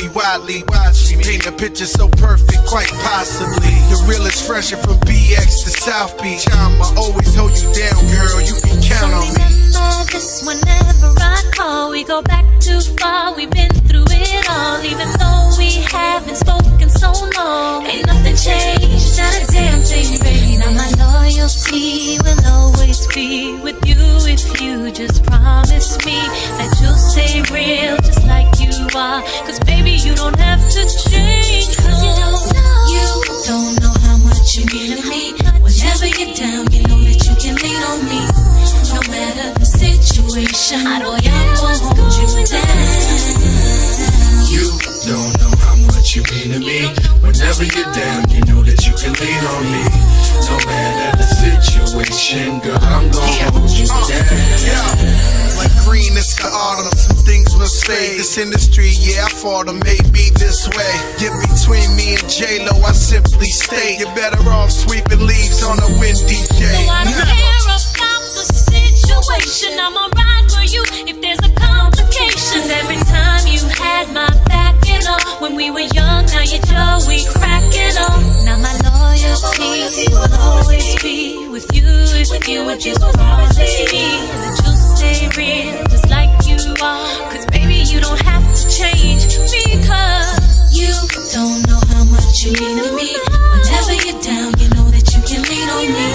Rakim and Jody Wiley. Watch me paint a picture so perfect, quite possibly. The realest fresher from BX to South Beach. I'ma always hold you down, girl. You can count on me. Remember this whenever I call. We go back too far. We've been through it all, even though we haven't spoken so long. Ain't nothing changed, not a damn thing, baby. Now my loyalty will always be with you if you just promise me that you'll stay real, just like you are. Cause baby, you don't have to change. Cause you don't know. You don't know how much you mean to me. Whenever you're down, you know that you can lean on me. No matter the situation, boy, I'm gonna hold you down. You don't know how much you mean to me. Whenever you're down, you know that you can lean on me. No matter the situation, girl, I'm gonna hold you uh, down. Like green is the autumn, some things must fade. This industry, yeah, I fought them, made me this way. Get between me and J Lo, I simply stay. You're better off sweeping leaves on a windy day. So I don't care about the situation. I'ma ride had my back, you know, when we were young, now you're Joey cracking on. Now my loyalty will always be with you if you would just promise me that you'll stay real, just like you are. Cause baby, you don't have to change because you don't know how much you mean to me. Whenever you're down, you know that you can lean on me.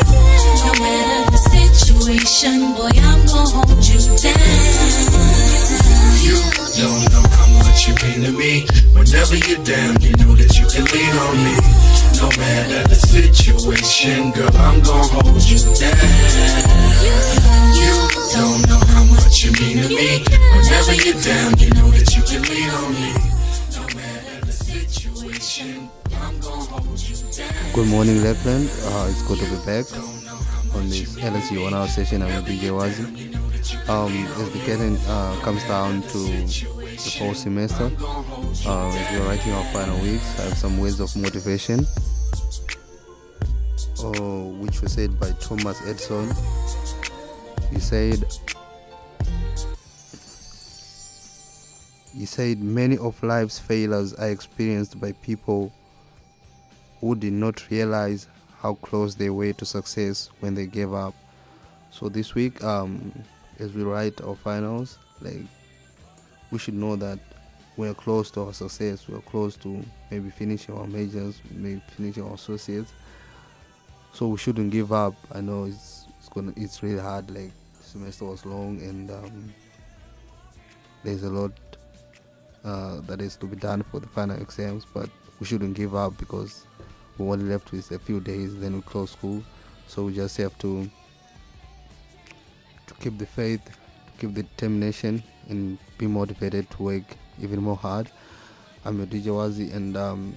No matter the situation, boy, I'm gonna hold you down. You don't know much you mean to me. Whenever you're down, you know that you can lean on me. No matter the situation, girl, I'm gonna hold you down. You don't know how much you mean to me. Whenever you're down, you know that you can lean on me. No matter the situation, I'm gonna hold you down. Good morning, Lakeland. Uh, it's good to be back on this LSU one hour session. I'm with DJ Wazi. Um, as the getting uh, comes down to the fall semester, uh, as we're writing our final weeks, I have some words of motivation, oh, which was said by Thomas Edison. He said, he said many of life's failures are experienced by people who did not realize how close they were to success when they gave up. So this week, um, as we write our finals, like we should know that we're close to our success. We're close to maybe finishing our majors, maybe finishing our associates. So we shouldn't give up. I know it's it's gonna it's really hard. Like semester was long and um, there's a lot uh, that is to be done for the final exams, but we shouldn't give up because we're only left with a few days, then we close school. So we just have to to keep the faith, keep the determination, and be motivated to work even more hard. I'm your DJ Wazi, and um,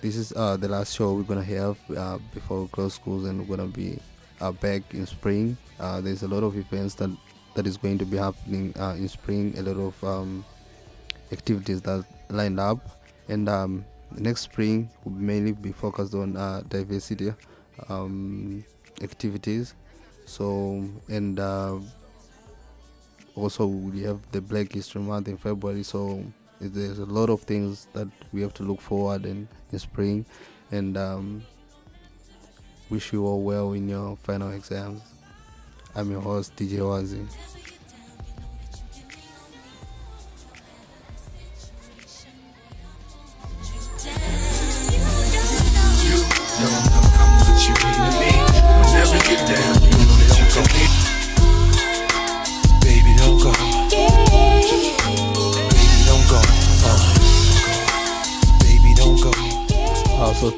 this is uh, the last show we're gonna have uh, before we close schools, and we're gonna be uh, back in spring. Uh, there's a lot of events that that is going to be happening uh, in spring. A lot of um, activities that lined up, and um, next spring will mainly be focused on uh, diversity um, activities. So and also we have the Black History Month in February. So there's a lot of things that we have to look forward in in spring, and um, wish you all well in your final exams. I'm your host, DJ Wazi.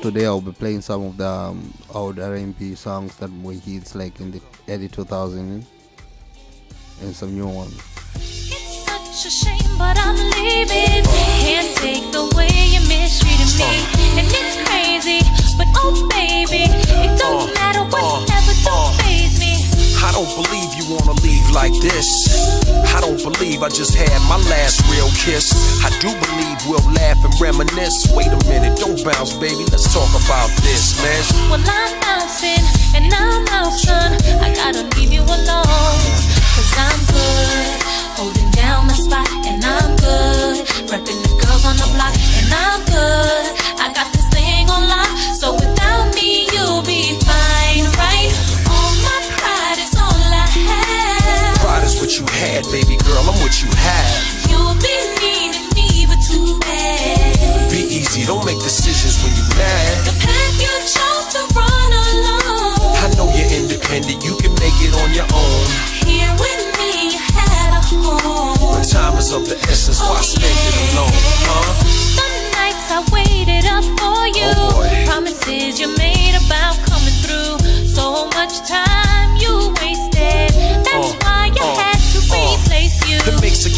Today I'll be playing some of the um, old R&B songs that were hits like in the early 2000s and some new ones. It's such a shame, but I'm leaving. Can't take the way you mistreated me. And it's crazy, but oh baby, it don't Uh, matter uh, whatever, don't uh. faze me. I don't believe you wanna leave like this. I don't believe I just had my last real kiss. I do believe we'll laugh and reminisce. Wait a minute, don't bounce, baby. Let's talk about this, man. Well, I'm bouncing and I'm out, son. I gotta leave you alone. Cause I'm good, holding down the spot, and I'm good. Repping the girls on the block, and I'm good. I got this thing on lock, so without me, you'll be fine, right? What you had, baby girl. I'm what you have. You'll be needing me, but too bad. Be easy, don't make decisions when you're mad. The path you chose to run alone. I know you're independent, you can make it on your own. Here with me, you had a home. But time is of the essence, why oh, spend it alone, huh?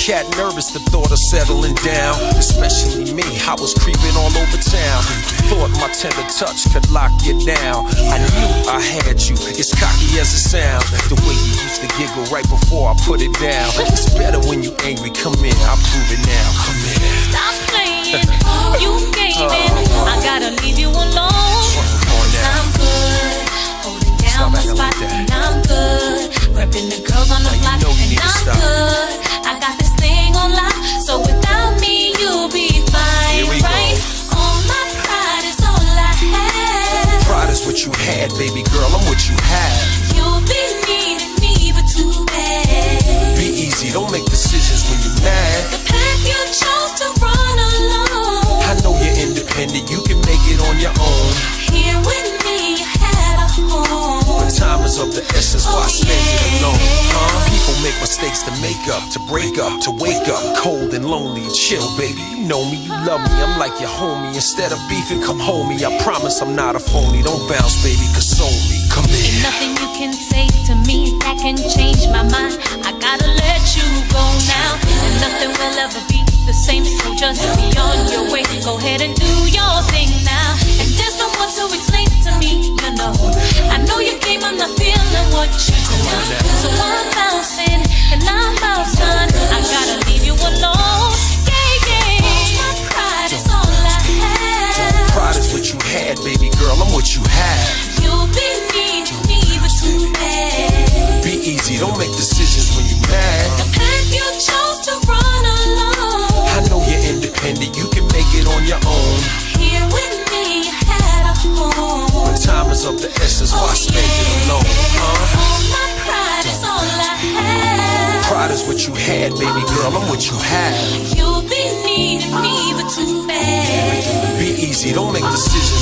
Cat nervous, the thought of settling down. Especially me, I was creeping all over town. Thought my tender touch could lock you down. I knew I had you, as cocky as it sounds. The way you used to giggle right before I put it down. It's better when you angry, come in, I'll prove it now. Come in. Stop playing. you gaming. Oh. I gotta leave you alone. Come on Cause now. I'm good. Holding down my spot, like and I'm good. Repping the girls on the Now you block, know and I'm good. I got this what you had, baby girl, I'm what you have. You'll be needing me, but too bad. Be easy, don't make decisions when you're mad. The path you chose to run alone. I know you're independent, you can make it on your own. Here with me, you had a home. Time is of the essence, why Oh, spend it alone? Huh? People make mistakes to make up, to break up, to wake up, cold and lonely chill, baby. You know me, you love me, I'm like your homie. Instead of beefing, come hold me. I promise I'm not a phony. Don't bounce, baby, console me. Come in. Ain't nothing you can say to me that can change my mind. I gotta let you go now. And nothing will ever be the same, so just be on your way. Go ahead and do your thing now. And there's no one to explain to me, you know. I know you came, I'm not feeling what you do. So I'm bouncing and I'm out, son. I gotta leave you alone. Yeah, yeah. My pride is all I have. Pride is what you had, baby girl, I'm what you have. You'll be needing me, but too bad. Be easy, don't make decisions what you have. You'll be needing me, but too bad. Be easy, don't make decisions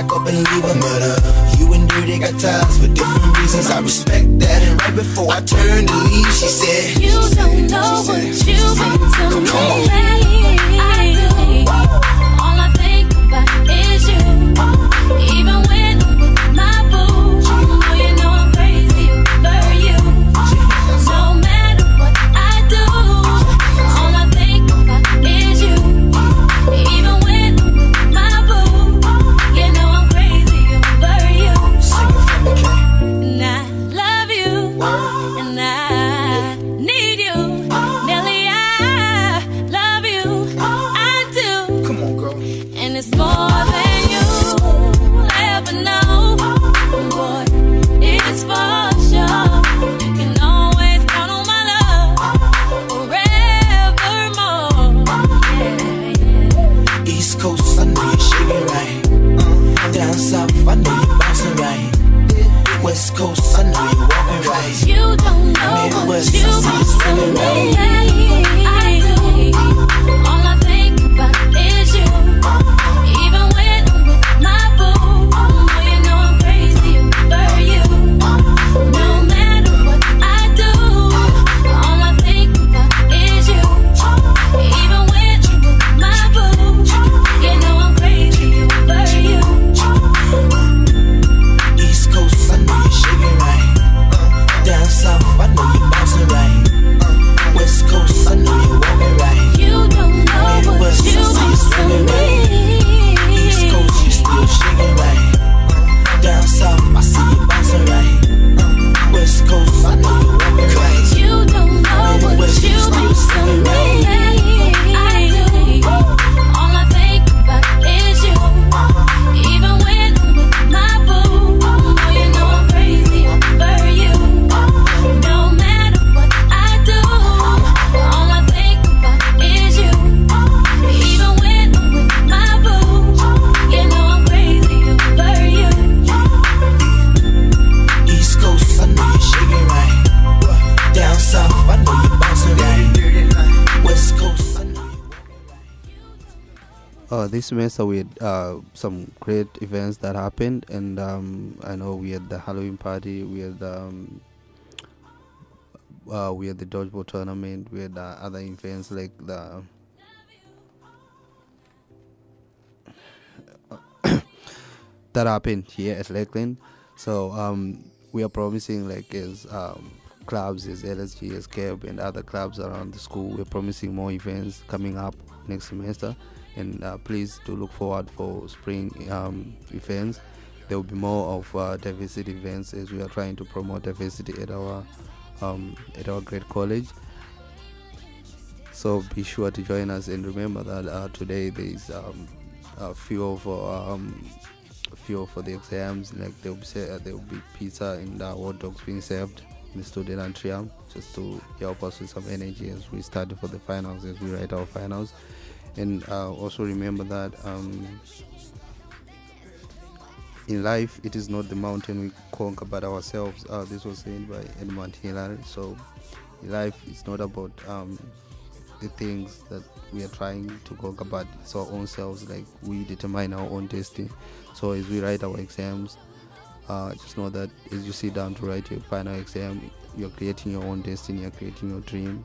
back up and leave a murder. You and Dirty got ties for different reasons. I respect that. And right before I turned semester we had uh, some great events that happened, and um, I know we had the Halloween party, we had um, uh, we had the dodgeball tournament, we had uh, other events like the that happened here at Lakeland. So um, we are promising like as um, clubs as LSG, as CAB and other clubs around the school, we're promising more events coming up next semester. And uh, please do look forward for spring um, events. There will be more of uh, diversity events as we are trying to promote diversity at our um, at our great college. So be sure to join us and remember that uh, today there is um, a fuel for um, fuel for the exams. Like there will be uh, there will be pizza and uh, hot dogs being served in the student atrium just to help us with some energy as we study for the finals as we write our finals. And uh, also remember that um, in life it is not the mountain we conquer but ourselves. Uh, this was said by Edmund Hillary. So life is not about um, the things that we are trying to conquer but it's our own selves like we determine our own destiny so as we write our exams uh, just know that as you sit down to write your final exam you're creating your own destiny you're creating your dream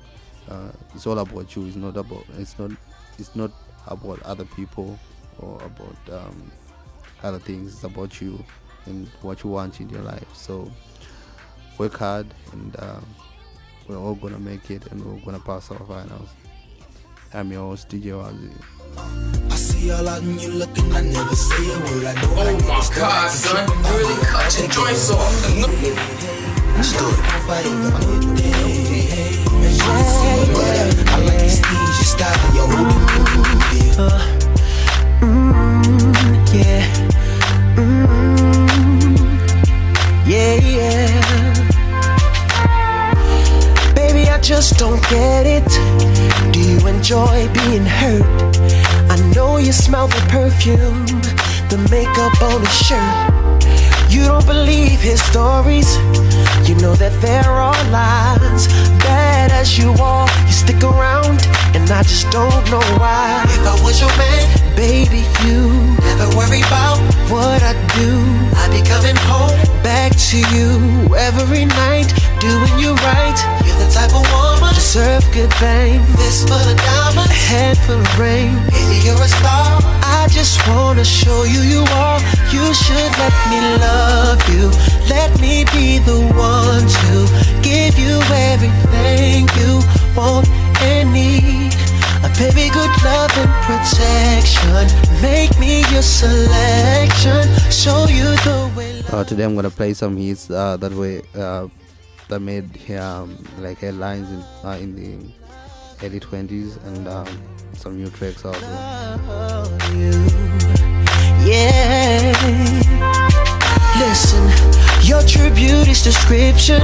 uh, it's all about you it's not about it's not it's not about other people or about um, other things. It's about you and what you want in your life. So work hard, and uh, we're all gonna make it, and we're gonna pass our finals. I'm your host, DJ Wazi. I see all out and you looking, I never say a word. I know oh I my god, son, you really cut your joints off. Let's do it. I like your steez, your uh, mm, yeah. Mm. Baby, I just don't get it. Do you enjoy being hurt? I know you smell the perfume, the makeup on his shirt. You don't believe his stories. You know that there are lies. Bad as you are, you stick around, and I just don't know why. If I was your man, baby, you never worry about what I do. I'd be coming home back to you every night, doing you right. You're the type of woman deserve good fame. This full of diamonds, a head for the rain. Baby, you're a star. I just wanna show you you are. You should let me love you. Let me be the one to give you everything you want and need. A baby, good love and protection. Make me your selection. Show you the way. Uh, today I'm gonna play some hits uh, that way uh, that made um, like headlines in, uh, in the early 20s and um, some new tracks also. Yeah. Listen, your true beauty's description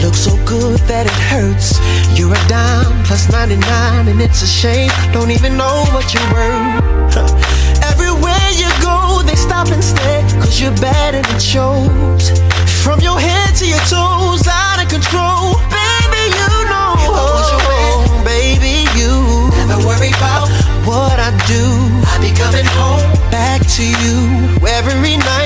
looks so good that it hurts. You're a dime plus 99, and it's a shame. Don't even know what you're worth. Everywhere you go, they stop and stare, cause you're bad and it shows. From your head to your toes, out of control. Baby, you know. If I was your man, baby, you never worry about what I do. I'll be coming home back to you every night,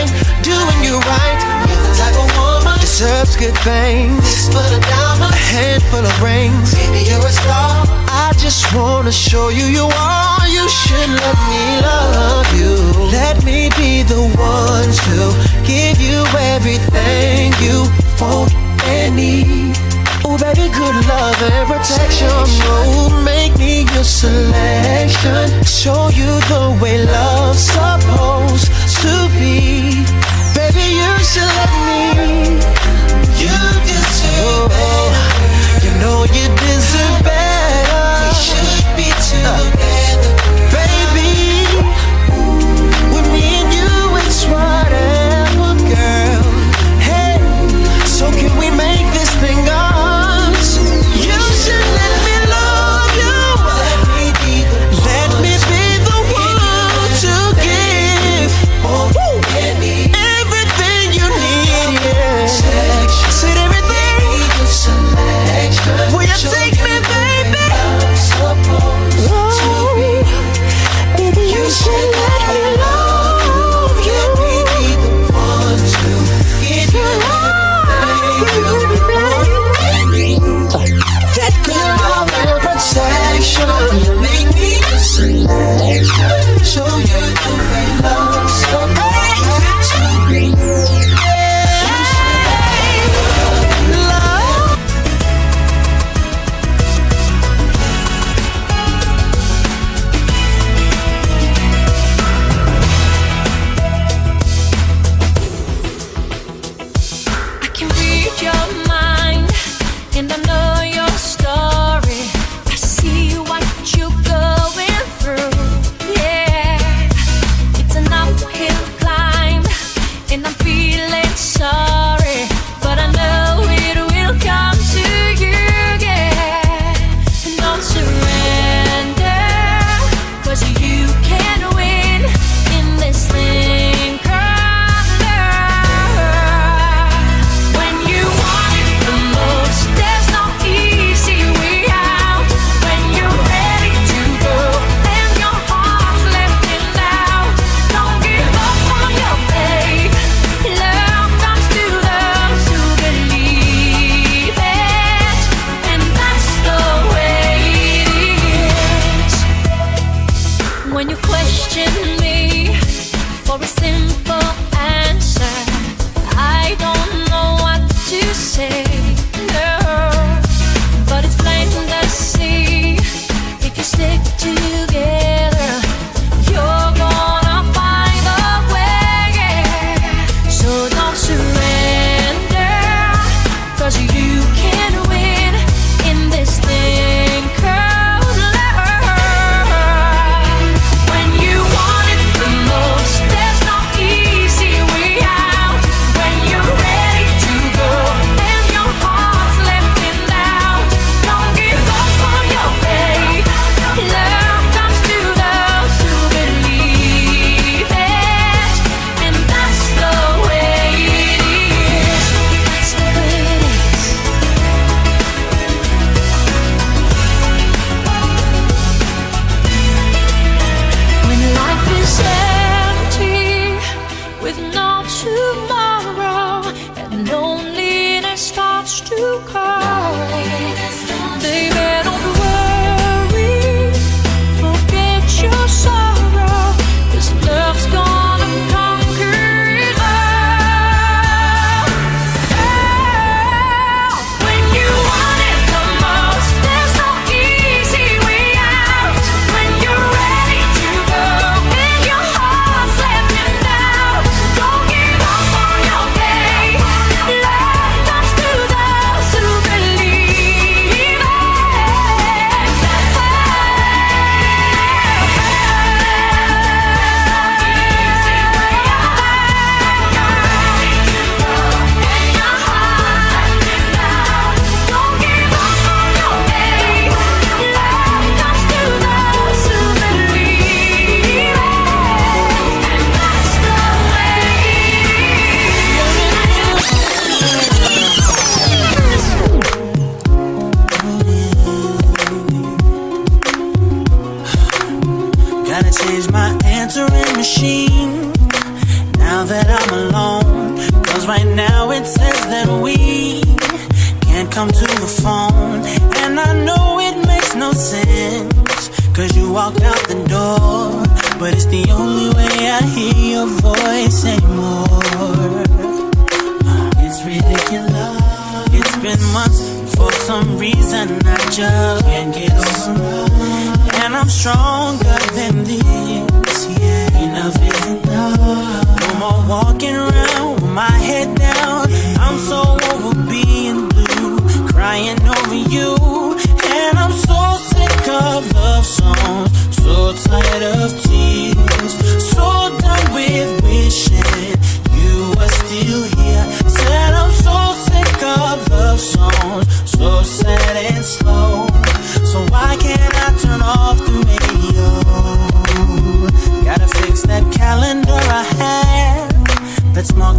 deserves good things. Full of diamonds, a handful of rings. Baby, you're a star. I just wanna show you you are. You should let me love you. Let me be the one to give you everything you want and need. Oh, baby, good love and protection. Oh, make me your selection. Show you the way love's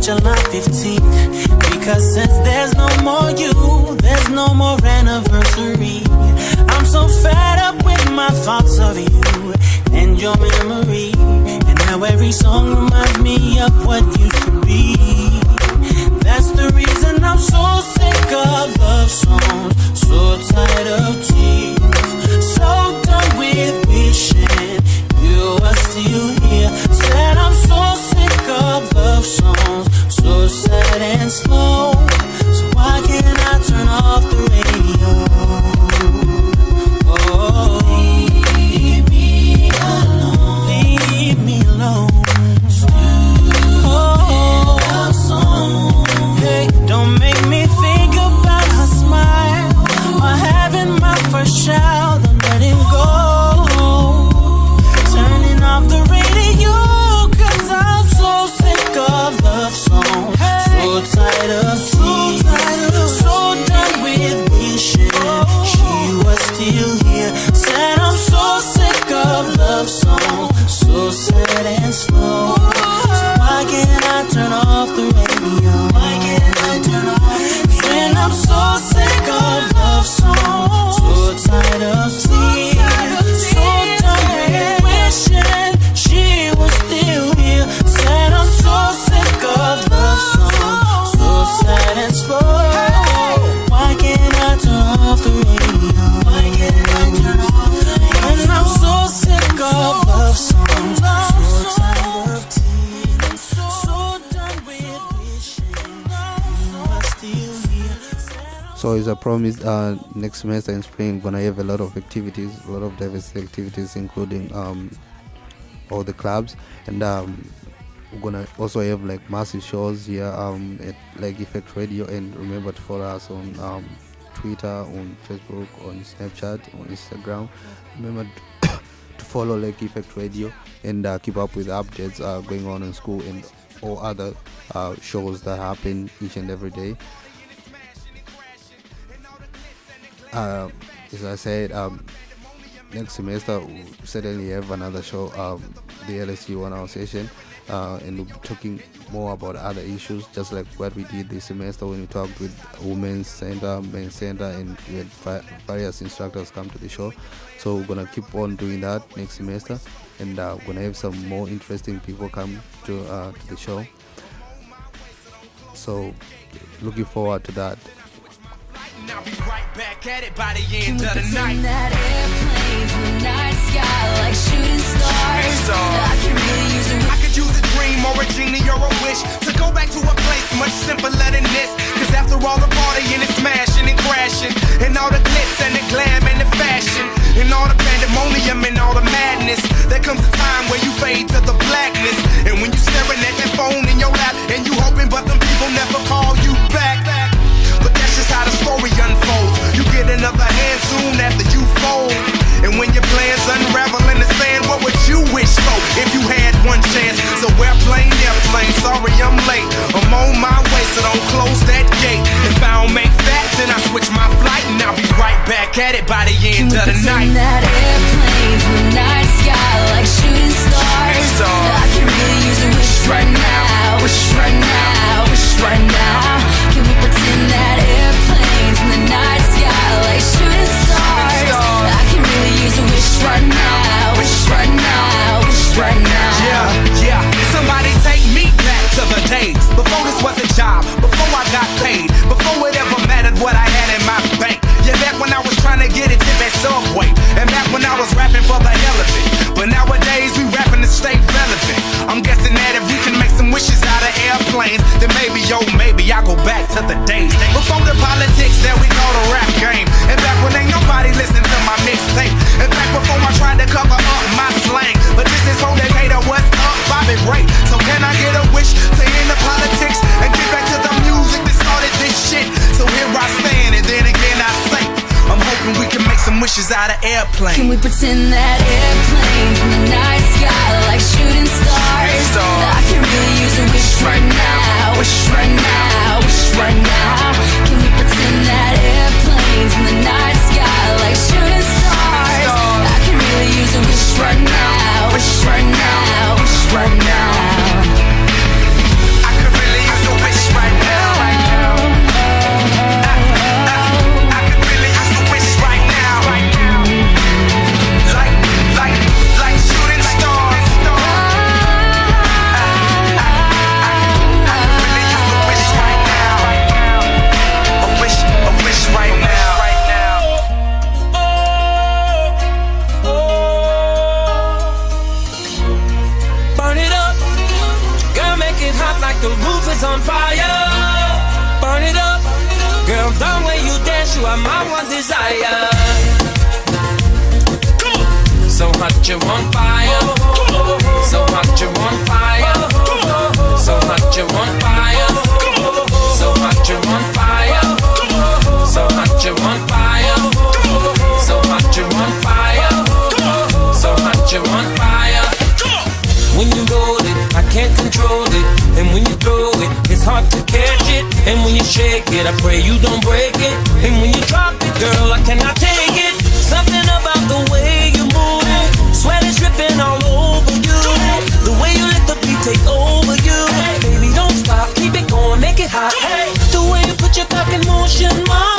July 15th. Because since there's no more you, there's no more anniversary. I'm so fed up with my thoughts of you and your memory. And how every song reminds me of what used to be. That's the reason I'm so sick of love songs, so tired of tears, so done with wishing you were still here. Said I'm so sick of love songs, and slow. So as I promised, uh, next semester in spring, gonna have a lot of activities, a lot of diverse activities, including um, all the clubs, and um, we're gonna also have like massive shows here um, at Lake Effect Radio. And remember to follow us on um, Twitter, on Facebook, on Snapchat, on Instagram. Remember to, to follow Lake Effect Radio and uh, keep up with updates uh, going on in school and all other uh, shows that happen each and every day. Uh, as I said, um, next semester we'll certainly have another show, um, the LSU one hour session, uh, and we'll be talking more about other issues, just like what we did this semester when we talked with women's center, men's center, and we had vi- various instructors come to the show. So we're gonna keep on doing that next semester, and uh, we're gonna have some more interesting people come to uh, to the show. So looking forward to that. And I'll be right back at it by the end of the night. that airplanes in the night sky like shooting stars? Stars. I can really use a I could use a dream or a genie or a wish to go back to a place much simpler than this. Cause after all the partying and smashing and crashing, and all the glitz and the glam and the fashion, and all the pandemonium and all the madness, there comes a time where you fade to the blackness. And when you staring at that phone in your lap, and you hoping, but them people never call you back. How the story unfolds. You get another hand soon after you fold. And when your plans unravel in the sand, what would you wish for if you had one chance? So airplane, airplane, sorry I'm late. I'm on my way, so don't close that gate. If I don't make that, then I switch my flight and I'll be right back at it by the end of the night. Hot like the roof is on fire. Burn it up. Girl, the way you dance, you are my one desire. So hot, you're on fire. So hot, you're on fire. So hot, you're on fire. So hot, you're on fire. So hot, you're on fire. So hot, you're on fire. So hot, you're on fire. When you roll it, I can't control it. Hard to catch it. And when you shake it, I pray you don't break it. And when you drop it, girl, I cannot take it. Something about the way you move it. Sweat is dripping all over you. The way you let the beat take over you. Baby, don't stop, keep it going, make it hot. The way you put your cock in motion, mama.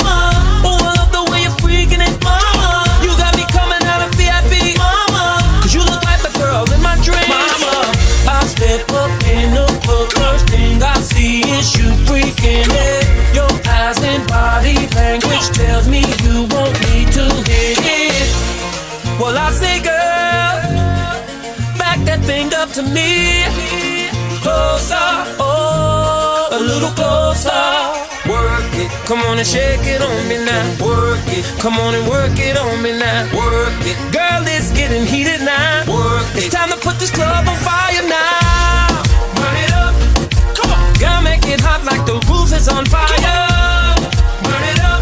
Back thing up to me. Closer, oh, a little closer. Work it, come on and shake it on me now. Work it, come on and work it on me now. Work it, girl, it's getting heated now. Work it, it's time to put this club on fire now. Burn it up, come on, girl, make it hot like the roof is on fire. Burn it up,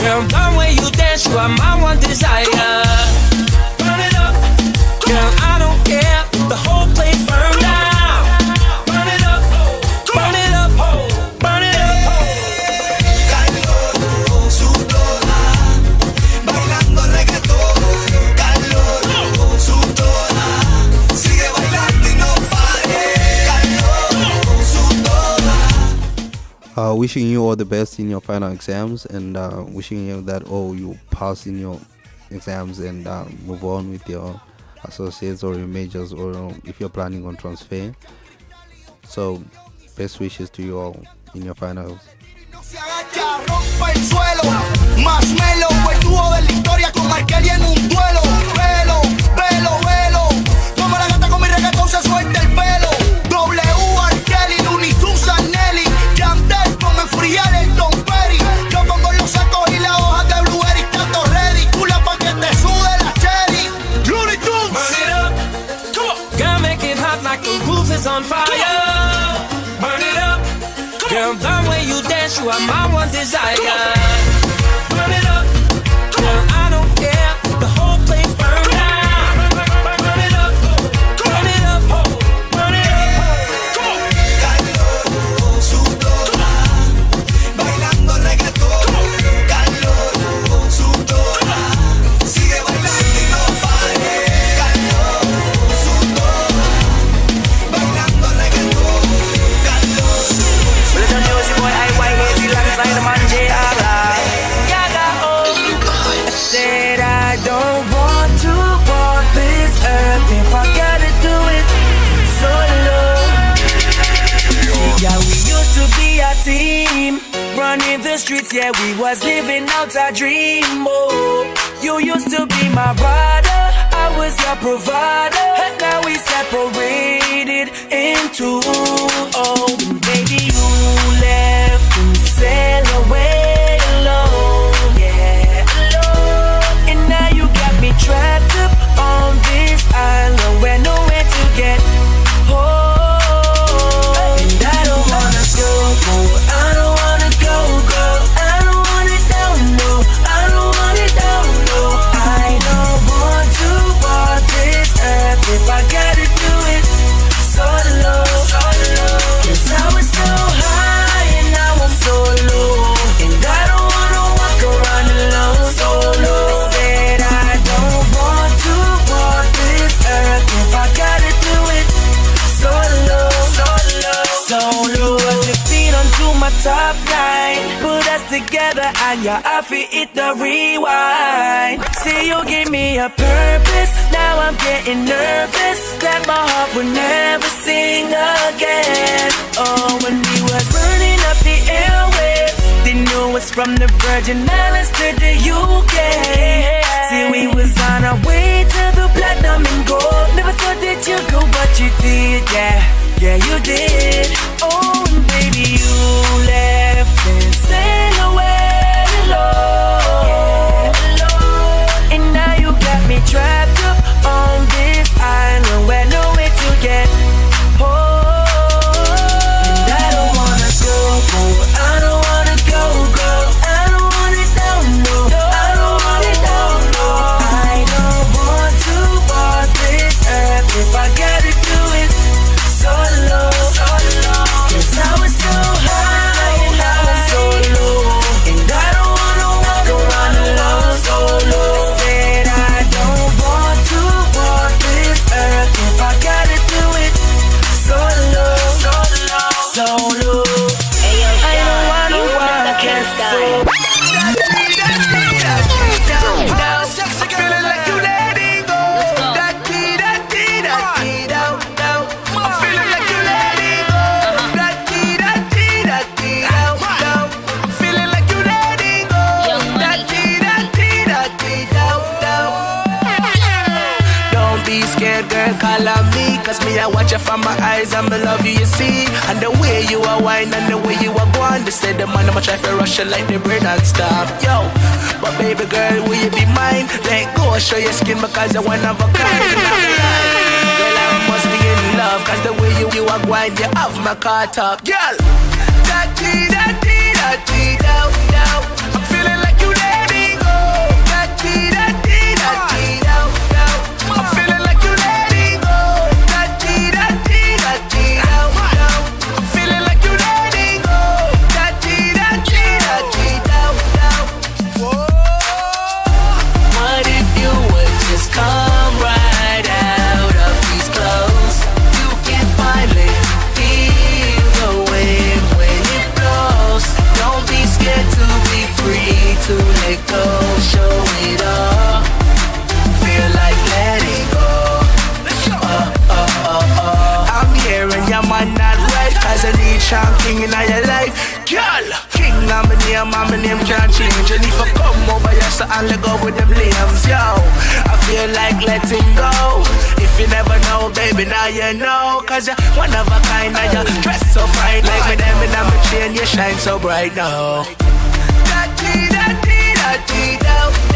girl, the way you dance, you are my one desire. Wishing you all the best in your final exams and uh, wishing you that all you pass in your exams and uh, move on with your associates or your majors or um, if you're planning on transfer. So, best wishes to you all in your finals. On fire. Burn it up, girl, the way you dance, you are my one desire. Running. Yeah, we was living out our dream. Oh, you used to be my brother, I was your provider. And Now we separated into oh, baby, you left and sailed you have to the rewind. See, you give me a purpose, now I'm getting nervous that my heart will never sing again. Oh, when we was burning up the airwaves, they knew us from the Virgin Islands to the UK. See, we was on our way to the platinum and gold. Never thought that you'd go, but you did, yeah, yeah, you did. Oh, from my eyes and me love you, you see. And the way you are wine and the way you are going. They say the man, I'ma try to rush you like the brain and stop. Yo, but baby girl, will you be mine? Let go, show your skin because you're one of a kind. Girl, I must be in love. Cause the way you, you are wine, you have my car top. Girl, Da dee da dee da in your life. Girl, King I'm my name, I'm my name can't change. And if I come over here so I'll let go with them limbs Yo, I feel like letting go. If you never know, baby, now you know. Cause you're one of a kind and you dress so fine. Like me them in my chain, you shine so bright now. Da dee da. dee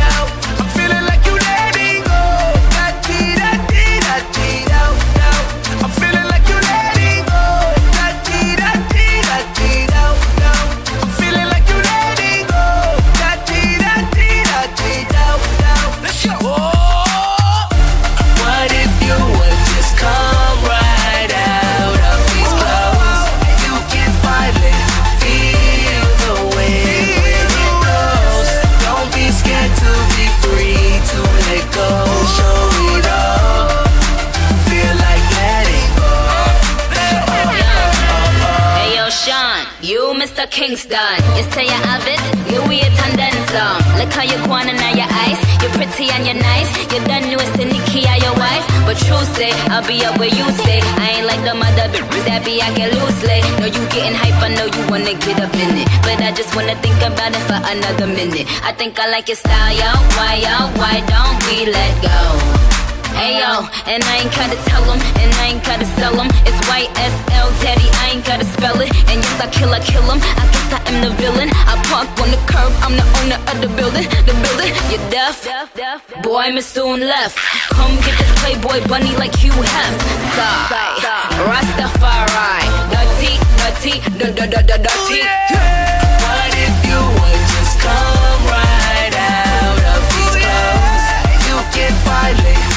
Mr. Kingston. You say you have it, Louis Vuitton then some. Look how you going and now your eyes. You're pretty and you're nice. You done new to Nikki or your wife. But true say, I'll be up where you stay. I ain't like the mother bitches that be acting loosely. No, you getting hype, I know you wanna get up in it. But I just wanna think about it for another minute. I think I like your style, yo. Why, yo? Why don't we let go? Ayo, and I ain't gotta tell him, and I ain't gotta sell him. It's YSL, daddy, I ain't gotta spell it. And yes, I kill, I kill him. I guess I am the villain. I park on the curb, I'm the owner of the building. The building, you're deaf. Boy, Miss soon left. Come get this Playboy bunny like you have. Sigh, Rastafari. Dirty, dirty, da da da da dirty. Oh, what if you would just come right out of these oh, clothes? You can finally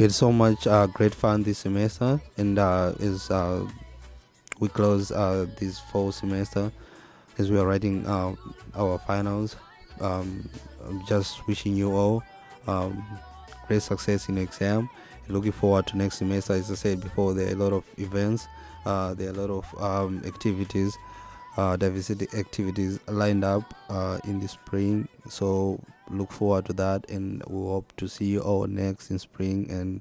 We had so much uh, great fun this semester, and uh, as uh, we close uh, this fall semester, as we are writing uh, our finals, um, I'm just wishing you all um, great success in exam. Looking forward to next semester. As I said before, there are a lot of events, uh, there are a lot of um, activities, diversity activities lined up in the spring. So look forward to that, and we hope to see you all next in spring and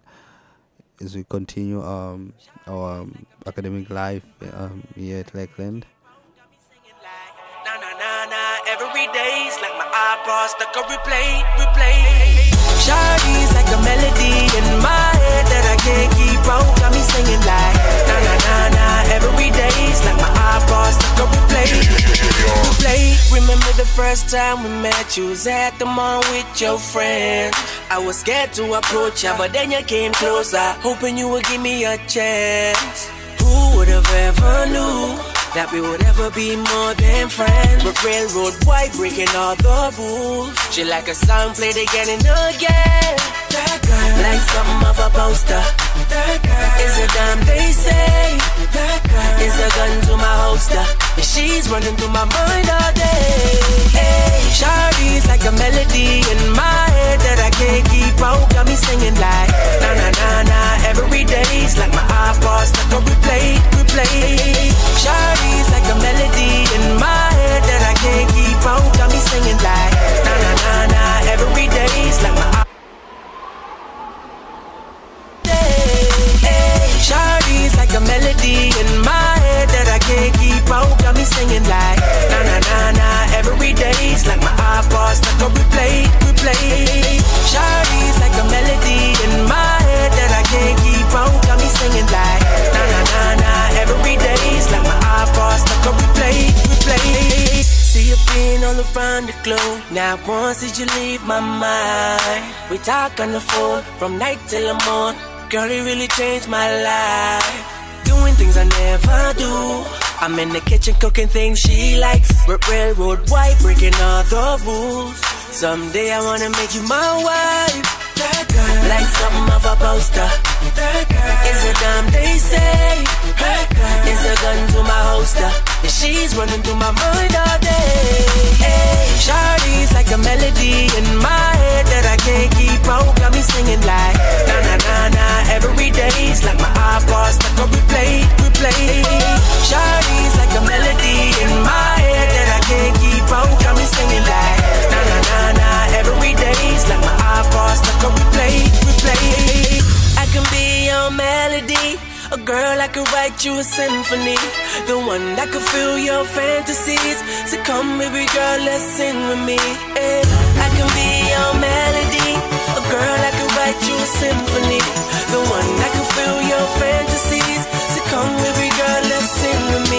as we continue um, our um, academic life um, here at Lakeland. Like a melody in my head that I can't keep. Got me singing like na na na na, every day's like my iPod stuck on replay, replay. Remember the first time we met? You was at the mall with your friends. I was scared to approach ya, but then you came closer, hoping you would give me a chance. Who would have ever knew that we would ever be more than friends? But railroad white breaking all the rules. She like a song played again and again. That girl, like something of a poster. That girl is a damn they say. That girl is a gun to my holster. And she's running through my mind all day. Hey, Shawty's like a melody in my head that I can't keep out. Got me singing like na na na Did you leave my mind? We talk on the phone from night till the morn. Girl, it really changed my life. Doing things I never do. I'm in the kitchen cooking things she likes. We're railroad white, breaking all the rules. Someday I wanna make you my wife. Like something of a poster. Is a damn they say. Is a gun to my holster. She's running through my mind all day. Hey, Shawty's like a melody in my head that I can't keep out. Got me singing like na na na na. Every day's like my iPod stuck on replay, replay. Shawty's like a melody in my head that I can't keep out. Got me singing like na na na na. Every day's like my iPod stuck on replay, replay. I can be your melody. A girl I could write you a symphony, the one that could fill your fantasies. So come, baby girl, let's sing with me. eh. I can be your melody, a girl I could write you a symphony, the one that could fill your fantasies. So come, baby girl, let's sing with me.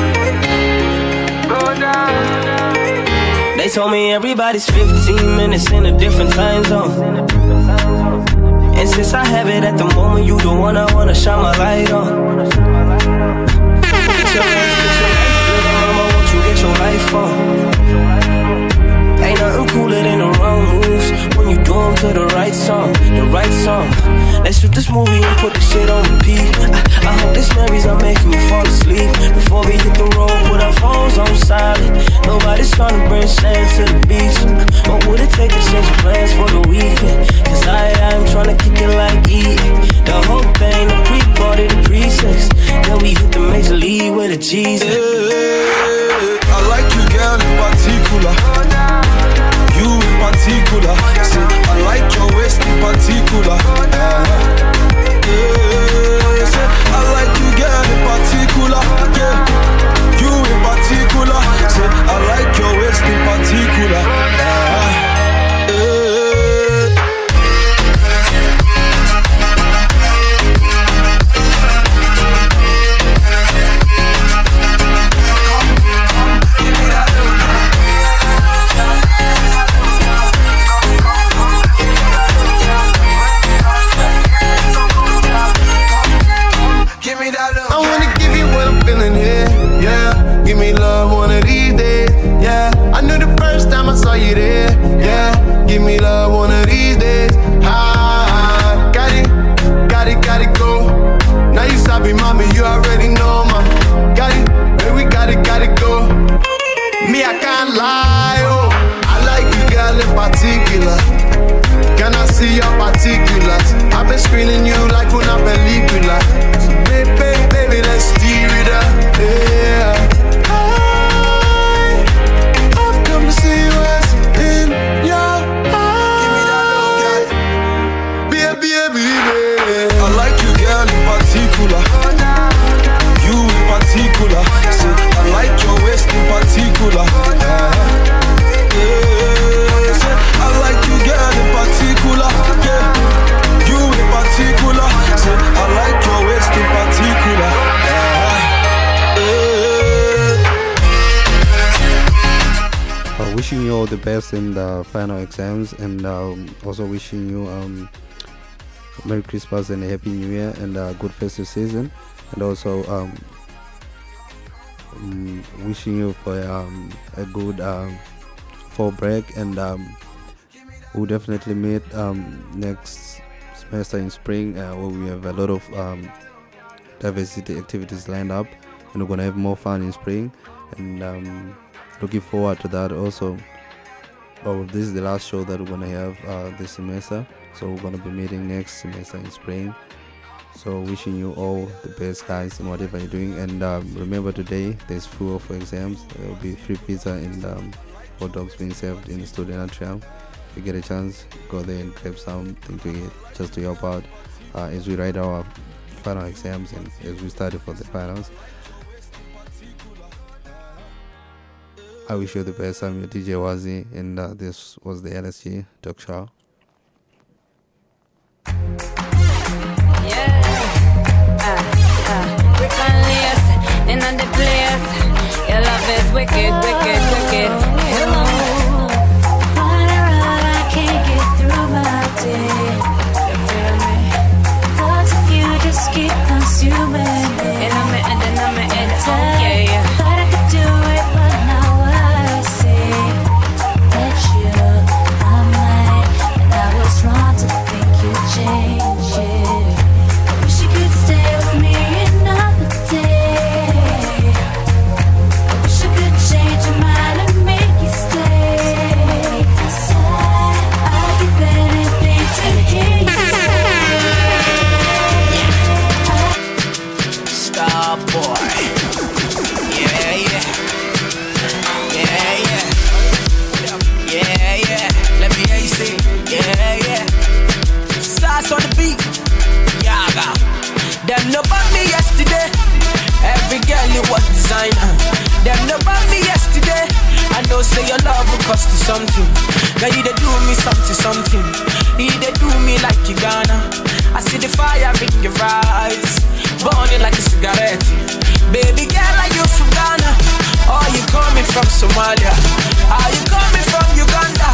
They told me everybody's 15 minutes in a different time zone. And since I have it at the moment, you the one I wanna shine my light on. Get your life, get your life, little mama, won't you get your life on? Ain't nothing cooler than the wrong moves 'em to the right song, the right song. Let's shoot this movie and put the shit on repeat. I, I hope this memories are making you fall asleep. Before we hit the road, put our phones on silent. Nobody's trying to bring sand to the beach. What would it take to change plans for the weekend? Cause I am trying to kick it like E. The whole thing, the pre-party, the pre-sex. Then we hit the major league with a Jesus. I like you, girl, in particular. You in particular. I like your waist in particular. The the final exams and um, also wishing you um, Merry Christmas and a Happy New Year and a good festive season. And also um, um, wishing you for um, a good um, fall break and um, we'll definitely meet next semester in spring uh, where we have a lot of diversity activities lined up and we're gonna have more fun in spring. And looking forward to that also well this is the last show that we're gonna have uh, this semester. So we're gonna be meeting next semester in spring. So wishing you all the best guys in whatever you're doing. And um, remember today there's fuel for exams. There will be free pizza and um, hot dogs being served in the student atrium. If you get a chance go there and grab something to eat just to help out uh, as we write our final exams and as we study for the finals I wish you the best. I'm your DJ Wazi, and uh, this was the LSG Talk Show. Brick and lace, say your love will cost you something. Now you they do me something, something. You they do me like you gonna. I see the fire in your eyes, burning like a cigarette. Baby girl, are you from Ghana? Or you coming from Somalia? Are you coming from Uganda?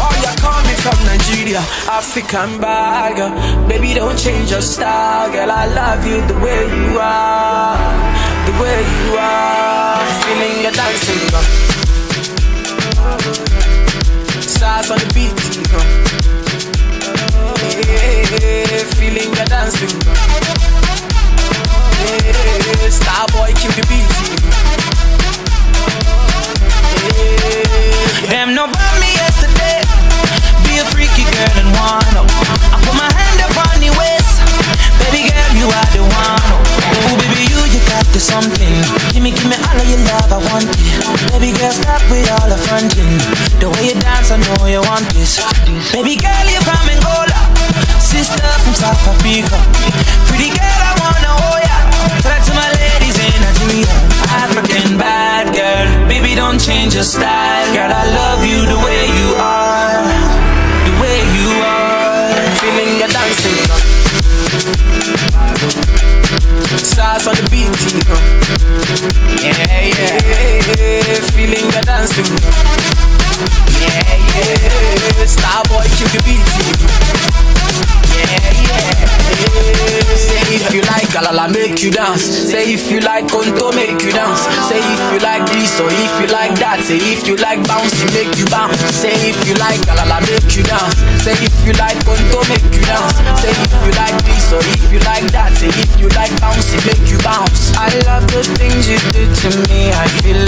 Or you coming from Nigeria? African bagger. Baby, don't change your style, girl. I love you the way you are, the way you are. Feeling your dancing, girl. Stars on the beat. Yeah, feeling your dancing. Yeah, star boy, kill the beat. Yeah. Them no bought me yesterday. Be a freaky girl and wanna. I put my hand up on the waist. Baby girl, you are the one. Oh, baby, you, you got the something. Give me, give me all of your love, I want it. Baby girl, stop with all the fronting. The way you dance, I know you want this. Baby girl, you're from Angola. Sister from South Africa. Pretty girl, I wanna oh, hold ya. Talk to my ladies in Nigeria. African bad girl. Baby, don't change your style. Girl, I love you the way you are. Stars on the beat, girl. Yeah, yeah. Feeling your dancing, girl. Yeah, yeah. Star boy, kill the beat, Yeah, yeah. Say if you like Galala, make you dance. Say if you like Konto, make you dance. Say if you like this or if you like that. Say if you like bouncy, make you bounce. Say if you like Galala, make you dance. Say if you like Konto, make you dance. Say if you like this or if you like that. Say if you like bouncy, make you bounce. I love the things you do to me. I feel.